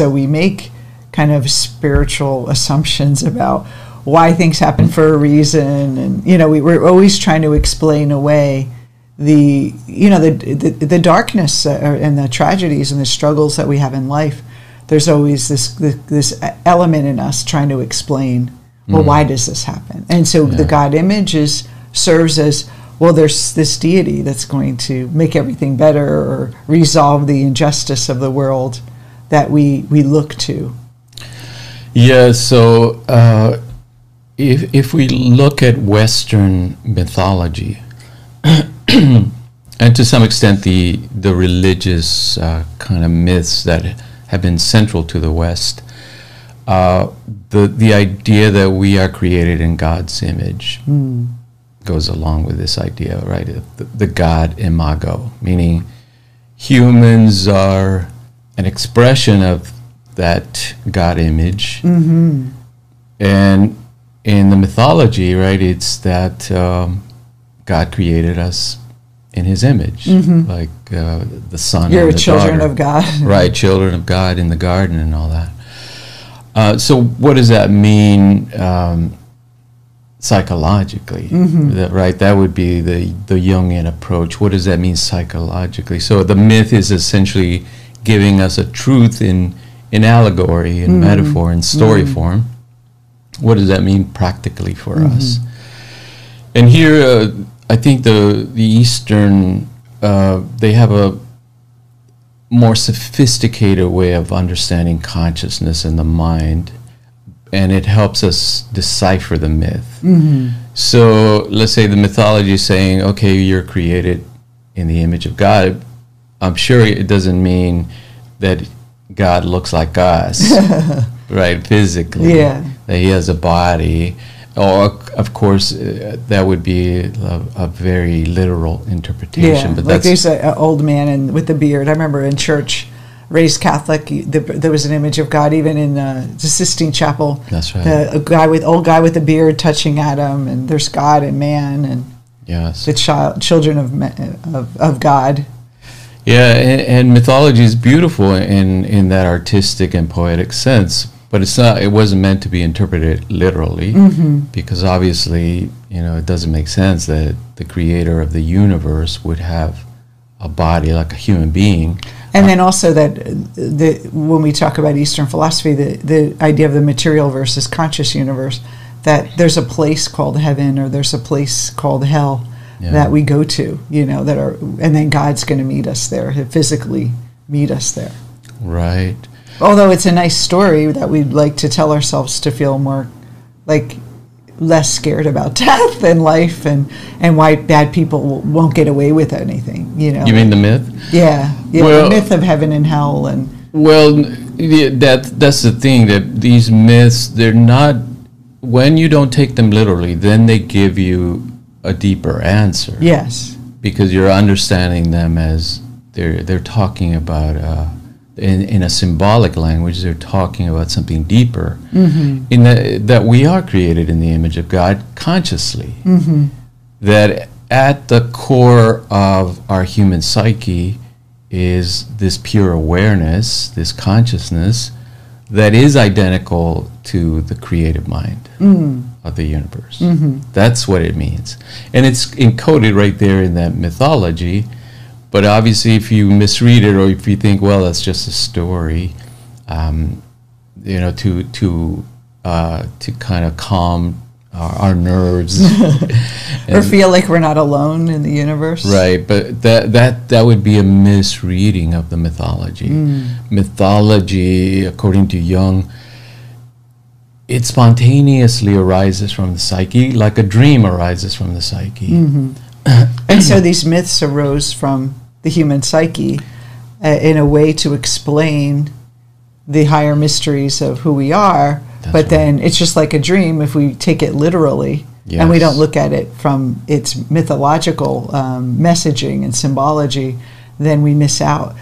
So we make kind of spiritual assumptions about why things happen for a reason, and you know, we, we're always trying to explain away the you know the the, the darkness uh, and the tragedies and the struggles that we have in life. There's always this this, this element in us trying to explain. Well, why does this happen? And so the God image is serves as well. There's this deity that's going to make everything better or resolve the injustice of the world that we we look to. Yeah, so uh, if, if we look at Western mythology, and to some extent the, the religious uh, kind of myths that have been central to the West, uh, the, the idea that we are created in God's image goes along with this idea, right? The, the God imago, meaning humans are an expression of that God image. And in the mythology, right, it's that um, God created us in His image, like uh, the son. You're the children daughter. of God. right? Children of God in the garden and all that. Uh, so, what does that mean um, psychologically? That, right, that would be the the Jungian approach. What does that mean psychologically? So, the myth is essentially giving us a truth in in allegory, in metaphor, in story form. What does that mean practically for us? And here, uh, I think the the Eastern uh, they have a more sophisticated way of understanding consciousness and the mind, and it helps us decipher the myth. So let's say the mythology is saying, okay, you're created in the image of God. I'm sure it doesn't mean that God looks like us, right? Physically, Yeah. that He has a body. Or, of course, uh, that would be a, a very literal interpretation. Yeah, but like there's an old man and with the beard. I remember in church, raised Catholic, the, there was an image of God even in uh, the Sistine Chapel. That's right. The a guy with old guy with the beard touching Adam, and there's God and man and yes. the child, children of of, of God. Yeah, and, and mythology is beautiful in in that artistic and poetic sense, but it's not. It wasn't meant to be interpreted literally, because obviously, you know, it doesn't make sense that the creator of the universe would have a body like a human being. And then also that uh, the when we talk about Eastern philosophy, the the idea of the material versus conscious universe, that there's a place called heaven or there's a place called hell Yeah. that we go to, you know, that are, and then God's going to meet us there, physically meet us there. Right. Although it's a nice story that we'd like to tell ourselves to feel more like less scared about death and life and and why bad people won't get away with anything, you know. You mean the myth? Yeah, yeah, Well- the myth of heaven and hell, and Well, that that's the thing that these myths they're not when you don't take them literally, then they give you a deeper answer. yes, because you're understanding them as they're they're talking about uh, in in a symbolic language. They're talking about something deeper mm-hmm. in that that we are created in the image of God consciously. Mm-hmm. That at the core of our human psyche is this pure awareness, this consciousness that is identical to the creative mind mm. Of the universe. That's what it means. And it's encoded right there in that mythology. But obviously, if you misread it or if you think, well, that's just a story, um, you know, to, to, uh, to kind of calm our, our nerves. or feel like we're not alone in the universe. Right, but that that that would be a misreading of the mythology. Mythology, according to Jung, it spontaneously arises from the psyche, like a dream arises from the psyche. And so these myths arose from the human psyche uh, in a way to explain the higher mysteries of who we are. That's but right. then it's just like a dream if we take it literally and we don't look at it from its mythological um, messaging and symbology, then we miss out.